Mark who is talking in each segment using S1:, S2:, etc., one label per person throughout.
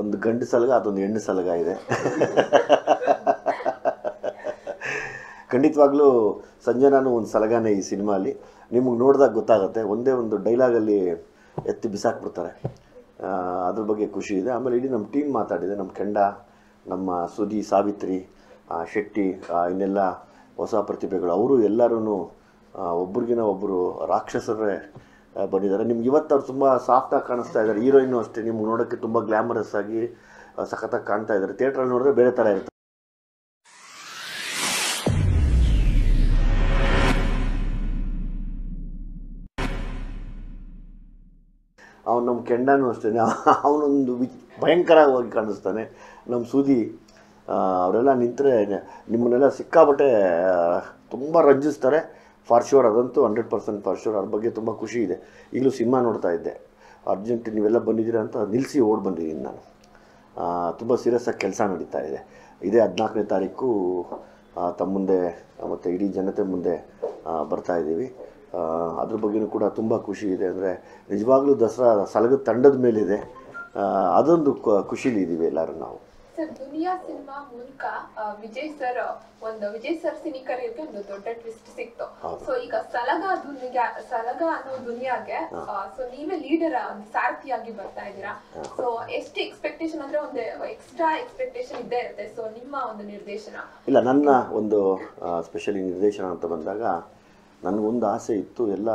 S1: ಒಂದು ಗಂಡು ಸಲಗ, ಅದೊಂದು ಹೆಣ್ಣು ಸಲಗ ಇದೆ. ಖಂಡಿತವಾಗ್ಲೂ ಸಂಜನಾನು ಒಂದು ಸಲಗಾನೆ ಈ ಸಿನಿಮಾಲಿ. ನಿಮಗೆ ನೋಡಿದಾಗ ಗೊತ್ತಾಗುತ್ತೆ, ಒಂದೇ ಒಂದು ಡೈಲಾಗಲ್ಲಿ ಎತ್ತಿ ಬಿಸಾಕ್ಬಿಡ್ತಾರೆ. ಅದ್ರ ಬಗ್ಗೆ ಖುಷಿ ಇದೆ. ಆಮೇಲೆ ಇಡೀ ನಮ್ಮ ಟೀಮ್ ಮಾತಾಡಿದೆ, ನಮ್ಮ ಕೆಂಡ, ನಮ್ಮ ಸುದಿ ಸಾವಿತ್ರಿ ಶೆಟ್ಟಿ ಇನ್ನೆಲ್ಲ ಹೊಸ ಪ್ರತಿಭೆಗಳು. ಅವರು ಎಲ್ಲರೂ ಒಬ್ರಿಗಿನ ಒಬ್ಬರು ರಾಕ್ಷಸರೇ ಬಂದಿದ್ದಾರೆ. ನಿಮ್ಗೆ ಇವತ್ತು ಅವ್ರು ತುಂಬ ಸಾಫ್ಟಾಗಿ ಕಾಣಿಸ್ತಾ ಇದ್ದಾರೆ. ಹೀರೋಯಿನ್ನು ಅಷ್ಟೇ. ನಿಮ್ಗೆ ನೋಡೋಕ್ಕೆ ತುಂಬ ಗ್ಲ್ಯಾಮರಸ್ ಆಗಿ ಸಖತ್ತಾಗಿ ಕಾಣ್ತಾ ಇದ್ದಾರೆ. ಥಿಯೇಟ್ರಲ್ಲಿ ನೋಡಿದ್ರೆ ಬೇರೆ ಥರ ಇರುತ್ತೆ. ಅವನು ನಮ್ಮ ಕೆಂಡನೂ ಅಷ್ಟೇ. ಅವನೊಂದು ವಿ ಭಯಂಕರವಾಗಿ ಕಾಣಿಸ್ತಾನೆ. ನಮ್ಮ ಸುದಿ ಅವರೆಲ್ಲ ನಿಂತರೆ, ನಿಮ್ಮನ್ನೆಲ್ಲ ಸಿಕ್ಕಾಬಟ್ಟೆ ತುಂಬ ರಂಜಿಸ್ತಾರೆ. ಫಾರ್ ಶ್ಯೂರ್ ಅದಂತೂ ಹಂಡ್ರೆಡ್ ಪರ್ಸೆಂಟ್ ಫಾರ್ ಶ್ಯೂರ್. ಅದ್ರ ಬಗ್ಗೆ ತುಂಬ ಖುಷಿ ಇದೆ. ಈಗಲೂ ಸಿನಿಮಾ ನೋಡ್ತಾ ಇದ್ದೆ. ಅರ್ಜೆಂಟ್ ನೀವೆಲ್ಲ ಬಂದಿದ್ದೀರಾ ಅಂತ ನಿಲ್ಲಿಸಿ ಓಡ್ ಬಂದಿದ್ದೀನಿ ನಾನು. ತುಂಬ ಸೀರಿಯಸ್ ಆಗಿ ಕೆಲಸ ನಡೀತಾ ಇದೆ. ಇದೇ ಹದಿನಾಲ್ಕನೇ ತಾರೀಕು ತಮ್ಮ ಮುಂದೆ, ಮತ್ತು ಇಡೀ ಜನತೆ ಮುಂದೆ ಬರ್ತಾ ಇದ್ದೀವಿ. ಅದ್ರ ಬಗ್ಗೆನೂ ಕೂಡ ತುಂಬ ಖುಷಿ ಇದೆ. ಅಂದರೆ ನಿಜವಾಗ್ಲೂ ದಸರಾ ಸಲಗದ ತಂಡದ ಮೇಲಿದೆ. ಅದೊಂದು ಖುಷಿಲಿ ಇದ್ದೀವಿ ಎಲ್ಲರೂ ನಾವು.
S2: ಸರ್ ದುನಿಯಾ ಸಿನಿಮಾ ಮೂಲಕ ವಿಜಯ್ ಸರ್ ಒಂದು ವಿಜಯ್ ಸರ್ ಸಿನಿಕರಿಗೆ ಒಂದು ದೊಡ್ಡ ಟ್ವಿಸ್ಟ್ ಸಿಕ್ತು. ಸೊ ಈಗ ಸಲಗ ದುನಿಯಾ ಸಲಗ ಅನ್ನೋ ದುನಿಯಾಗೆ ಸೊ ನೀವೇ ಲೀಡರ್ ಒಂದು ಸಾರಥಿಯಾಗಿ ಬರ್ತಾ ಇದ್ದೀರಾ? ಸೊ ಎಷ್ಟು ಎಕ್ಸ್ಪೆಕ್ಟೇಷನ್ ಅಂದ್ರೆ ಒಂದು ಎಕ್ಸ್ಟ್ರಾ ಎಕ್ಸ್ಪೆಕ್ಟೇಷನ್ ಇದ್ದೇ ಇರುತ್ತೆ. ಸೊ ನಿಮ್ಮ ಒಂದು ನಿರ್ದೇಶನ?
S1: ಇಲ್ಲ ನನ್ನ ಒಂದು ಸ್ಪೆಷಲಿ ನಿರ್ದೇಶನ ಅಂತ ಬಂದಾಗ ನನಗೊಂದು ಆಸೆ ಇತ್ತು ಎಲ್ಲ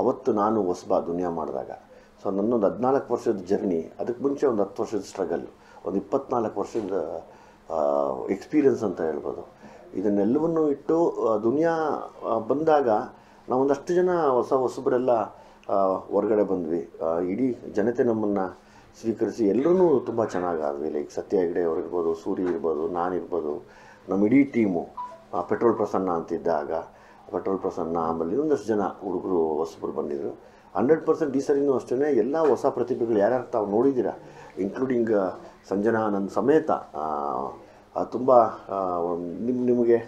S1: ಅವತ್ತು ನಾನು ಹೊಸಬ ದುನಿಯಾ ಮಾಡಿದಾಗ. ಸೊ ನನ್ನೊಂದು ಹದಿನಾಲ್ಕು ವರ್ಷದ ಜರ್ನಿ ಅದಕ್ಕೆ ಮುಂಚೆ ಒಂದು ಹತ್ತು ವರ್ಷದ ಸ್ಟ್ರಗಲ್ ಒಂದು ಇಪ್ಪತ್ನಾಲ್ಕು ವರ್ಷದ ಎಕ್ಸ್ಪೀರಿಯನ್ಸ್ ಅಂತ ಹೇಳ್ಬೋದು. ಇದನ್ನೆಲ್ಲವನ್ನು ಇಟ್ಟು ದುನಿಯಾ ಬಂದಾಗ ನಾವು ಒಂದಷ್ಟು ಜನ ಹೊಸ ಹೊಸಬರೆಲ್ಲ ಹೊರಗಡೆ ಬಂದ್ವಿ. ಇಡೀ ಜನತೆ ನಮ್ಮನ್ನು ಸ್ವೀಕರಿಸಿ ಎಲ್ಲರೂ ತುಂಬ ಚೆನ್ನಾಗಾದ್ವಿ ಲೈಕ್ ಸತ್ಯ ಹೆಗ್ಡೆ ಅವ್ರಿರ್ಬೋದು, ಸೂರಿ ಇರ್ಬೋದು ನಾನಿರ್ಬೋದು ನಮ್ಮ ಇಡೀ ಟೀಮು ಪೆಟ್ರೋಲ್ ಪ್ರಸನ್ನ ಅಂತಿದ್ದಾಗ, ಪೆಟ್ರೋಲ್ ಪ್ರಸನ್ನ ಆಮೇಲೆ ಇನ್ನೊಂದಷ್ಟು ಜನ ಹುಡುಗರು, ಹೊಸಬರು ಬಂದಿದ್ದರು ಹಂಡ್ರೆಡ್ ಪರ್ಸೆಂಟ್ ಈ ಸರಿನೂ ಅಷ್ಟೇ ಎಲ್ಲ ಹೊಸ ಪ್ರತಿಭೆಗಳು ಯಾರ್ಯಾರು ತಾವು ನೋಡಿದ್ದೀರಾ? ಇನ್ಕ್ಲೂಡಿಂಗ್ ಸಂಜನಾ ನನ್ನ ಸಮೇತ. ತುಂಬ ನಿಮ್ಮ ನಿಮಗೆ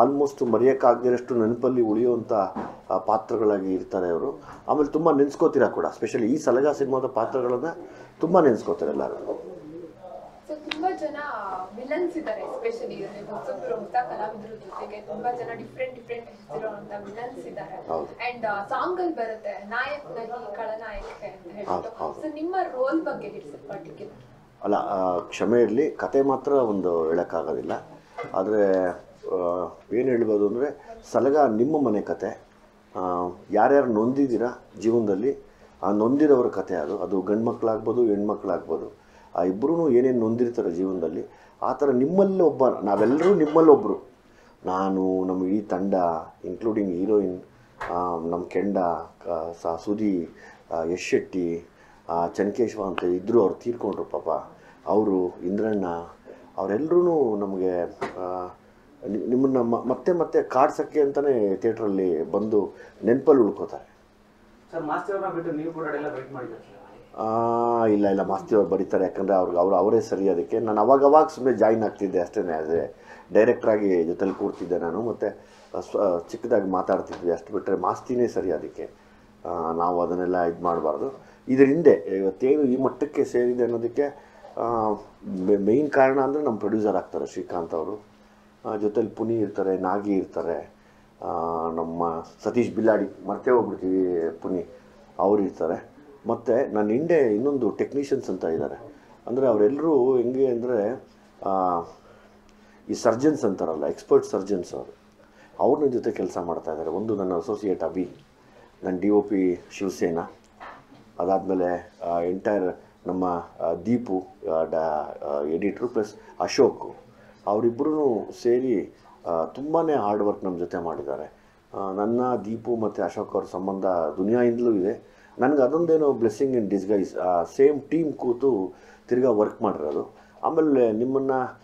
S1: ಆಲ್ಮೋಸ್ಟ್ ಮರೆಯೋಕ್ಕಾಗದಿರಷ್ಟು ನೆನಪಲ್ಲಿ ಉಳಿಯುವಂಥ ಪಾತ್ರಗಳಾಗಿ ಇರ್ತಾರೆ ಅವರು. ಆಮೇಲೆ ತುಂಬ ನೆನೆಸ್ಕೋತೀರಾ ಕೂಡ? ಸ್ಪೆಷಲಿ ಈ ಸಲಗ ಸಿನಿಮಾದ ಪಾತ್ರಗಳನ್ನು ತುಂಬ ನೆನೆಸ್ಕೋತಾರೆ ಎಲ್ಲರೂ.
S2: ತುಂಬಾ ಜನ ವಿಲನ್ಸ್ ಇದ್ದಾರೆ ಎಸ್ಪೆಷಲಿ ಹೊಸಬ್ರು ಹೊಸ ಕಲಾವಿದರ ಜೊತೆಗೆ ತುಂಬಾ ಜನ ಡಿಫ್ರೆಂಟ್ ಡಿಫ್ರೆಂಟ್ ಹೆಸರಿರುವಂತ ವಿಲನ್ಸ್ ಇದ್ದಾರೆ. ಅಂಡ್ ಸಾಂಗ್ ಅಲ್ಲಿ ಬರುತ್ತೆ ನಾಯಕ್ ನಗಿ ಖಳನಾಯಕ್ ಅಂತ ಹೇಳ್ಬಿಟ್ಟು. ಸೊ ನಿಮ್ಮ ರೋಲ್ ಬಗ್ಗೆ ಹೇಳಿ ಸರ್ ಪರ್ಟಿಕ್ಯುಲರ್
S1: ಅಲ್ಲ ಕ್ಷಮೆ ಇರಲಿ ಕತೆ ಮಾತ್ರ ಒಂದು ಹೇಳೋಕ್ಕಾಗೋದಿಲ್ಲ. ಆದರೆ ಏನು ಹೇಳ್ಬೋದು ಅಂದರೆ ಸಲಗ ನಿಮ್ಮ ಮನೆ ಕತೆ ಯಾರ್ಯಾರು ನೊಂದಿದ್ದೀರಾ ಜೀವನದಲ್ಲಿ ಆ ನೊಂದಿರೋರ ಕತೆ ಅದು. ಅದು ಗಂಡು ಮಕ್ಕಳಾಗ್ಬೋದು ಹೆಣ್ಮಕ್ಳಾಗ್ಬೋದು. ಆ ಇಬ್ಬರೂ ಏನೇನು ನೊಂದಿರ್ತಾರೆ ಜೀವನದಲ್ಲಿ, ಆ ಥರ ನಿಮ್ಮಲ್ಲಿ ಒಬ್ಬ, ನಾವೆಲ್ಲರೂ ನಿಮ್ಮಲ್ಲೊಬ್ಬರು ನಾನು, ನಮ್ಮ ಇಡೀ ತಂಡ ಇನ್ಕ್ಲೂಡಿಂಗ್ ಹೀರೋಯಿನ್ ನಮ್ಮ ಕೆಂಡ ಸ ಸುದಿ ಯಶ್ ಶೆಟ್ಟಿ ಚನ್ಕೇಶ್ವ ಅಂತ ಇದ್ದರು ಅವ್ರು ತೀರ್ಕೊಂಡ್ರು ಪಾಪ. ಅವರು, ಇಂದ್ರಣ್ಣ ಅವರೆಲ್ಲರೂ ನಮಗೆ ನಿಮ್ಮನ್ನು ಮತ್ತೆ ಮತ್ತೆ ಕಾಡ್ಸೋಕ್ಕೆ ಅಂತಲೇ ಥಿಯೇಟ್ರಲ್ಲಿ ಬಂದು ನೆನಪಲ್ಲಿ ಉಳ್ಕೋತಾರೆ. ಇಲ್ಲ ಇಲ್ಲ, ಮಾಸ್ತಿ ಅವ್ರು ಬರೀತಾರೆ. ಯಾಕಂದರೆ ಅವ್ರಿಗೆ ಅವ್ರು ಅವರೇ ಸರಿ ಅದಕ್ಕೆ. ನಾನು ಅವಾಗವಾಗ ಅವಾಗ ಸುಮ್ಮನೆ ಜಾಯಿನ್ ಆಗ್ತಿದ್ದೆ ಅಷ್ಟೇ ಅದೇ ಡೈರೆಕ್ಟ್ರಾಗಿ ಜೊತೆಲಿ ಕೂರ್ತಿದ್ದೆ ನಾನು. ಮತ್ತು ಸ್ವ ಚಿಕ್ಕದಾಗಿ ಮಾತಾಡ್ತಿದ್ವಿ ಅಷ್ಟು ಬಿಟ್ಟರೆ ಮಾಸ್ತಿನೇ ಸರಿ ಅದಕ್ಕೆ. ನಾವು ಅದನ್ನೆಲ್ಲ ಇದು ಮಾಡಬಾರ್ದು. ಇದರ ಹಿಂದೆ ಇವತ್ತೇನು ಈ ಮಟ್ಟಕ್ಕೆ ಸೇರಿದೆ ಅನ್ನೋದಕ್ಕೆ ಮೇಯ್ನ್ ಕಾರಣ ಅಂದರೆ ನಮ್ಮ ಪ್ರೊಡ್ಯೂಸರ್ ಆಗ್ತಾರೆ ಶ್ರೀಕಾಂತ್ ಅವರು. ಜೊತೆಲಿ ಪುನಿ ಇರ್ತಾರೆ, ನಾಗಿ ಇರ್ತಾರೆ. ನಮ್ಮ ಸತೀಶ್ ಬಿಲ್ಲಾಡಿ, ಮರ್ತೇ ಹೋಗ್ಬಿಡ್ತೀವಿ ಪುನಿ. ಅವರು ಇರ್ತಾರೆ. ಮತ್ತು ನನ್ನ ಹಿಂದೆ ಇನ್ನೊಂದು ಟೆಕ್ನಿಷಿಯನ್ಸ್ ಅಂತ ಇದ್ದಾರೆ. ಅಂದರೆ ಅವರೆಲ್ಲರೂ ಹೆಂಗೆ ಅಂದರೆ ಈ ಸರ್ಜನ್ಸ್ ಅಂತಾರಲ್ಲ ಎಕ್ಸ್ಪರ್ಟ್ ಸರ್ಜನ್ಸ್ ಅವರು. ಅವ್ರನ್ನ ಜೊತೆ ಕೆಲಸ ಮಾಡ್ತಾ ಇದ್ದಾರೆ. ಒಂದು ನನ್ನ ಅಸೋಸಿಯೇಟ್ ಅಭಿ, ನನ್ನ ಡಿ ಒ ಪಿ ಶಿವಸೇನಾ. ಅದಾದಮೇಲೆ ಎಂಟೈರ್ ನಮ್ಮ ದೀಪು ಡಾ ಎಡಿಟ್ರು ಪ್ಲಸ್ ಅಶೋಕ್. ಅವರಿಬ್ಬರೂ ಸೇರಿ ತುಂಬಾ ಹಾರ್ಡ್ ವರ್ಕ್ ನಮ್ಮ ಜೊತೆ ಮಾಡಿದ್ದಾರೆ. ನನ್ನ, ದೀಪು ಮತ್ತು ಅಶೋಕ್ ಅವ್ರ ಸಂಬಂಧ ದುನಿಯಾಯಿಂದಲೂ ಇದೆ. ನನಗೆ ಅದೊಂದೇನೋ ಬ್ಲೆಸ್ಸಿಂಗ್ ಇನ್ ಡಿಸ್ಗೈಸ್ ಆ ಸೇಮ್ ಟೀಮ್ ಕೂತು ತಿರ್ಗಾ ವರ್ಕ್ ಮಾಡಿರೋದು ಆಮೇಲೆ ನಿಮ್ಮನ್ನು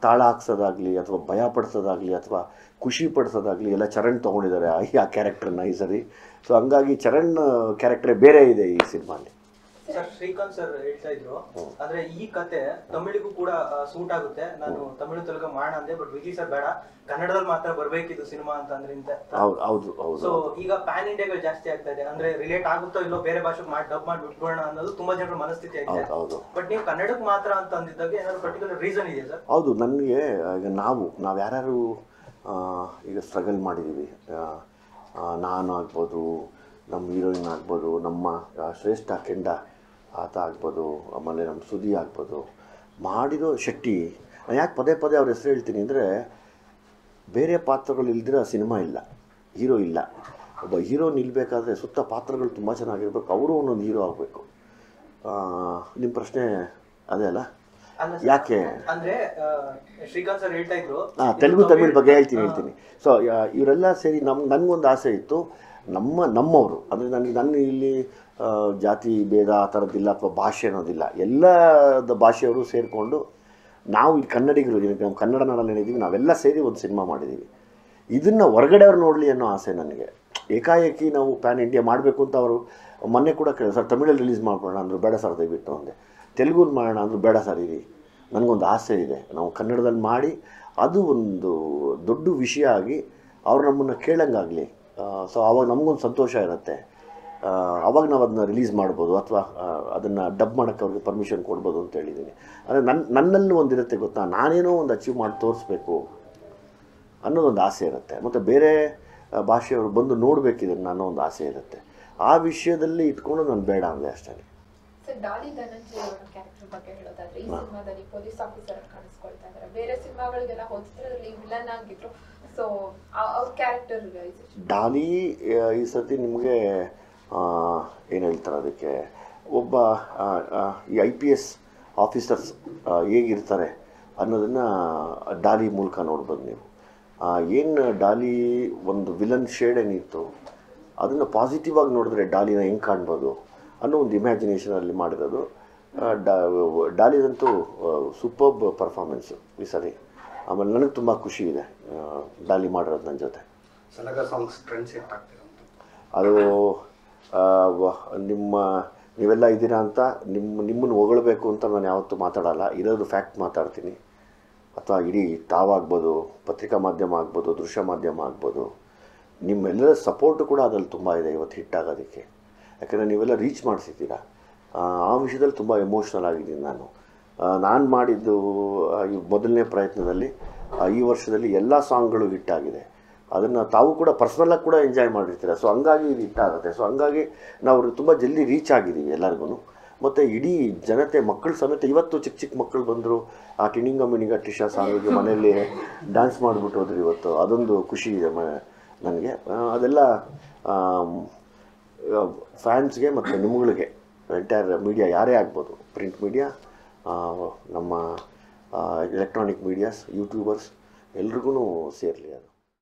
S1: ತಾಳ ಹಾಕ್ಸೋದಾಗಲಿ ಅಥವಾ ಭಯ ಪಡಿಸೋದಾಗಲಿ ಅಥವಾ ಖುಷಿ ಪಡಿಸೋದಾಗಲಿ ಎಲ್ಲ ಚರಣ್ ತೊಗೊಂಡಿದ್ದಾರೆ, ಆ- ಕ್ಯಾರೆಕ್ಟರ್ನ ಈ ಸರಿ. ಸೊ ಹಂಗಾಗಿ ಚರಣ್ ಕ್ಯಾರೆಕ್ಟ್ರೇ ಬೇರೆ ಇದೆ ಈ ಸಿನಿಮಾಲಿ.
S3: ಸರ್ ಶ್ರೀಕಾಂತ್ ಸರ್ ಹೇಳ್ತಾ ಇದ್ರು. ಅಂದ್ರೆ ಈ ಕತೆ ತಮಿಳಿಗೂ ಕೂಡ ಸೂಟ್ ಆಗುತ್ತೆ. ನಾನು ತಮಿಳು ತೆಲುಗು ಮಾಡೋಣ ಅಂದೆ ಬಟ್ ವಿಜಯ್ ಸರ್ ಬೇಡ. ಕನ್ನಡದಲ್ಲಿ ಮಾತ್ರ ಬರ್ಬೇಕಿದ್ದು ಸಿನಿಮಾ ಅಂತ ಅಂದ್ರೆ
S1: ಹೌದು ಹೌದು ಹೌದು.
S3: ಸೊ ಈಗ ಪ್ಯಾನ್ ಇಂಡಿಯಾಗಳು ಜಾಸ್ತಿ ಆಗ್ತಾ ಇದೆ. ಅಂದ್ರೆ ರಿಲೇಟ್ ಆಗುತ್ತೋ ಇಲ್ಲೋ ಬೇರೆ ಭಾಷೆಗೆ ಮಾಡಿ ಡಬ್ ಮಾಡಿ ಬಿಟ್ಕೊಳ್ಳೋಣ ಅನ್ನೋದು ತುಂಬಾ ಜನರ ಮನಸ್ಥಿತಿ ಆಗಿದೆ. ಬಟ್ ನೀವು ಕನ್ನಡಕ್ಕೆ ಮಾತ್ರ ಅಂತ ಅಂದಿದ್ದಾಗ ಏನಾದ್ರು ಪರ್ಟಿಕ್ಯುಲರ್ ರೀಸನ್ ಇದೆಯಾ ಸರ್?
S1: ಹೌದು ನನಗೆ ಈಗ ನಾವು ನಾವು ಯಾರು ಈಗ ಸ್ಟ್ರಗಲ್ ಮಾಡಿದ್ದೀವಿ ಆ, ನಾನು ಆಗ್ಬೋದು ನಮ್ಮ ಹೀರೋಯಿನ್ ಆಗ್ಬೋದು ನಮ್ಮ ಶ್ರೇಷ್ಠ ಕೆಂಡ ಆತ ಆಗ್ಬೋದು ಆಮೇಲೆ ನಮ್ಮ ಸುದಿ ಆಗ್ಬೋದು. ಮಾಡಿರೋ ಶೆಟ್ಟಿ ನಾನು ಯಾಕೆ ಪದೇ ಪದೇ ಅವ್ರ ಹೆಸರು ಹೇಳ್ತೀನಿ ಅಂದರೆ ಬೇರೆ ಪಾತ್ರಗಳು ಇಲ್ದಿರ ಸಿನಿಮಾ ಇಲ್ಲ ಹೀರೋ ಇಲ್ಲ. ಒಬ್ಬ ಹೀರೋ ನಿಲ್ಲಬೇಕಾದ್ರೆ ಸುತ್ತ ಪಾತ್ರಗಳು ತುಂಬ ಚೆನ್ನಾಗಿರ್ಬೇಕು ಅವರು ಒಂದೊಂದು ಹೀರೋ ಆಗಬೇಕು. ನಿಮ್ಮ ಪ್ರಶ್ನೆ ಅದೇ ಅಲ್ಲ? ಯಾಕೆ?
S3: ಅಂದ್ರೆ ಶ್ರೀಕಾಂತ್ ಸರ್ ಹೇಳ್ತಾ ಇದ್ರು.
S1: ಹಾಂ ತೆಲುಗು ತಮಿಳ್ ಬಗ್ಗೆ ಹೇಳ್ತೀನಿ ಹೇಳ್ತೀನಿ. ಸೊ ಇವರೆಲ್ಲ ಸೇರಿ ನಮ್ಮ ನನಗೊಂದು ಆಸೆ ಇತ್ತು ನಮ್ಮ ನಮ್ಮವರು ಅಂದರೆ ನನಗೆ ನನ್ನ ಇಲ್ಲಿ ಜಾತಿ ಭೇದ ಆ ಥರದ್ದಿಲ್ಲ ಅಥವಾ ಭಾಷೆ ಅನ್ನೋದಿಲ್ಲ. ಎಲ್ಲದ ಭಾಷೆಯವರು ಸೇರಿಕೊಂಡು ನಾವು ಈ ಕನ್ನಡಿಗರು ಏನಕ್ಕೆ ನಾವು ಕನ್ನಡ ನಾಡಲ್ಲಿ ಏನಿದ್ದೀವಿ ನಾವೆಲ್ಲ ಸೇರಿ ಒಂದು ಸಿನಿಮಾ ಮಾಡಿದ್ದೀವಿ ಇದನ್ನು ಹೊರಗಡೆಯವ್ರು ನೋಡಲಿ ಅನ್ನೋ ಆಸೆ ನನಗೆ. ಏಕಾಏಕಿ ನಾವು ಪ್ಯಾನ್ ಇಂಡಿಯಾ ಮಾಡಬೇಕು ಅಂತ ಅವರು ಮೊನ್ನೆ ಕೂಡ ಸರ್, ತಮಿಳಲ್ಲಿ ರಿಲೀಸ್ ಮಾಡ್ಕೊಳ್ಳೋಣ ಅಂದರು, ಬೇಡ ಸರ್ ದಯವಿಟ್ಟು ಅಂದೆ. ತೆಲುಗುಲ್ಲಿ ಮಾಡೋಣ ಅಂದರು, ಬೇಡ ಸರ್, ಇರಿ. ನನಗೊಂದು ಆಸೆ ಇದೆ. ನಾವು ಕನ್ನಡದಲ್ಲಿ ಮಾಡಿ, ಅದು ಒಂದು ದೊಡ್ಡ ವಿಷಯ ಆಗಿ ಅವ್ರು ನಮ್ಮನ್ನು ಕೇಳಂಗಾಗಲಿ. ಸೊ ಆವಾಗ ನಮಗೊಂದು ಸಂತೋಷ ಇರುತ್ತೆ. ಅವಾಗ ನಾವು ಅದನ್ನ ರಿಲೀಸ್ ಮಾಡ್ಬೋದು ಅಥವಾ ಅದನ್ನು ಡಬ್ ಮಾಡೋಕ್ಕೆ ಅವ್ರಿಗೆ ಪರ್ಮಿಷನ್ ಕೊಡ್ಬೋದು ಅಂತ ಹೇಳಿದ್ದೀನಿ ಅಂದರೆ ನನ್ನ ನನ್ನಲ್ಲಿ ಒಂದಿರುತ್ತೆ ಗೊತ್ತಾ? ನಾನೇನೋ ಒಂದು ಅಚೀವ್ ಮಾಡಿ ತೋರಿಸ್ಬೇಕು ಅನ್ನೋದೊಂದು ಆಸೆ ಇರುತ್ತೆ. ಮತ್ತು ಬೇರೆ ಭಾಷೆಯವರು ಬಂದು ನೋಡಬೇಕಿದ್ರೆ ಅನ್ನೋ ಒಂದು ಆಸೆ ಇರುತ್ತೆ. ಆ ವಿಷಯದಲ್ಲಿ ಇಟ್ಕೊಂಡು ನಾನು ಬೇಡ ಅಂದೆ ಅಷ್ಟೇ.
S2: ಡಾಲಿ ಧನಂಜಯ ಅವರ ಕ್ಯಾರೆಕ್ಟರ್ ಬಗ್ಗೆ ಹೇಳೋದಾದ್ರೆ ಈ ಸಿನಿಮಾದಲ್ಲಿ ಪೊಲೀಸ್ ಆಫೀಸರ್ ಕಾಣಿಸ್ಕೊಳ್ತಾ ಇದ್ದಾರೆ ಬೇರೆ ಸಿನಿಮಾಗಳಿಗೆಲ್ಲ ಹೋಲಿಸಿದ್ರೆ ಅದರಲ್ಲಿ ವಿಲನ್ ಆಗಿದ್ರು ಸೊ ಅವ್ರ ಕ್ಯಾರೆಕ್ಟರ್
S1: ಡಾಲಿ ಈ ಸತಿ ನಿಮಗೆ ಏನು ಹೇಳ್ತಾರೆ ಅದಕ್ಕೆ? ಒಬ್ಬ ಈ ಐ ಪಿ ಎಸ್ ಆಫೀಸರ್ಸ್ ಹೇಗಿರ್ತಾರೆ ಅನ್ನೋದನ್ನು ಡಾಲಿ ಮೂಲಕ ನೋಡ್ಬೋದು ನೀವು. ಏನು ಡಾಲಿ ಒಂದು ವಿಲನ್ ಶೇಡ್ ಏನಿತ್ತು ಅದನ್ನು ಪಾಸಿಟಿವ್ ಆಗಿ ನೋಡಿದ್ರೆ ಡಾಲಿನ ಹೆಂಗೆ ಕಾಣ್ಬೋದು ಅನ್ನೋ ಒಂದು ಇಮ್ಯಾಜಿನೇಷನಲ್ಲಿ ಮಾಡಿರೋದು. ಡಾ ಡಾಲಿದಂತೂ ಸೂಪರ್ಬ್ ಪರ್ಫಾರ್ಮೆನ್ಸು ಈ ಸರಿ. ಆಮೇಲೆ ನನಗೆ ತುಂಬ ಖುಷಿ ಇದೆ ಡಾಲಿ ಮಾಡಿರೋದು ನನ್ನ ಜೊತೆ.
S4: ಸಲಗ ಸಾಂಗ್ಸ್ ಟ್ರೆಂಡ್ ಸೆಟ್ ಆಗ್ತಿರೋದು
S1: ಅದು ನಿಮ್ಮ, ನೀವೆಲ್ಲ ಇದ್ದೀರಾ ಅಂತ ನಿಮ್ಮ ನಿಮ್ಮನ್ನು ಹೊಗಳಬೇಕು ಅಂತ ನಾನು ಯಾವತ್ತೂ ಮಾತಾಡಲ್ಲ. ಇರೋದು ಫ್ಯಾಕ್ಟ್ ಮಾತಾಡ್ತೀನಿ. ಅಥವಾ ಇಡೀ ತಾವಾಗ್ಬೋದು, ಪತ್ರಿಕಾ ಮಾಧ್ಯಮ ಆಗ್ಬೋದು, ದೃಶ್ಯ ಮಾಧ್ಯಮ ಆಗ್ಬೋದು, ನಿಮ್ಮೆಲ್ಲರ ಸಪೋರ್ಟು ಕೂಡ ಅದರಲ್ಲಿ ತುಂಬ ಇದೆ ಇವತ್ತು ಹಿಟ್ ಆಗೋದಕ್ಕೆ. ಯಾಕಂದರೆ ನೀವೆಲ್ಲ ರೀಚ್ ಮಾಡಿಸಿದ್ದೀರಾ. ಆ ವಿಷಯದಲ್ಲಿ ತುಂಬ ಎಮೋಷ್ನಲ್ ಆಗಿದ್ದೀನಿ ನಾನು. ನಾನು ಮಾಡಿದ್ದು ಮೊದಲನೇ ಪ್ರಯತ್ನದಲ್ಲಿ ಈ ವರ್ಷದಲ್ಲಿ ಎಲ್ಲ ಸಾಂಗ್ಗಳು ಹಿಟ್ಟಾಗಿದೆ ಅದನ್ನು ತಾವು ಕೂಡ ಪರ್ಸ್ನಲಾಗಿ ಕೂಡ ಎಂಜಾಯ್ ಮಾಡಿರ್ತೀರ. ಸೊ ಹಂಗಾಗಿ ಇದು ಇಷ್ಟ ಆಗುತ್ತೆ. ಸೊ ಹಂಗಾಗಿ ನಾವು ತುಂಬ ಜಲ್ದಿ ರೀಚ್ ಆಗಿದ್ದೀವಿ ಎಲ್ಲರಿಗೂ ಮತ್ತು ಇಡೀ ಜನತೆ ಮಕ್ಕಳು ಸಮೇತ ಇವತ್ತು ಚಿಕ್ಕ ಚಿಕ್ಕ ಮಕ್ಕಳು ಬಂದರು, ಆ ಟಿಣಿಂಗ ಮಿಣಿಂಗ ಟಿಶಾ ಸಾಂಗಿಗೆ ಮನೆಯಲ್ಲಿ ಡ್ಯಾನ್ಸ್ ಮಾಡಿಬಿಟ್ಟು ಹೋದ್ರು ಇವತ್ತು. ಅದೊಂದು ಖುಷಿ ಇದೆ ಮ, ನನಗೆ. ಅದೆಲ್ಲ ಫ್ಯಾನ್ಸ್ಗೆ ಮತ್ತು ನಿಮ್ಗಳಿಗೆ ಎಂಟೈರ್ ಮೀಡಿಯಾ ಯಾರೇ ಆಗ್ಬೋದು. ಪ್ರಿಂಟ್ ಮೀಡಿಯಾ ನಮ್ಮ ಎಲೆಕ್ಟ್ರಾನಿಕ್ ಮೀಡಿಯಾಸ್ ಯೂಟ್ಯೂಬರ್ಸ್ ಎಲ್ರಿಗೂ ಸೇರಲಿ ಅದು.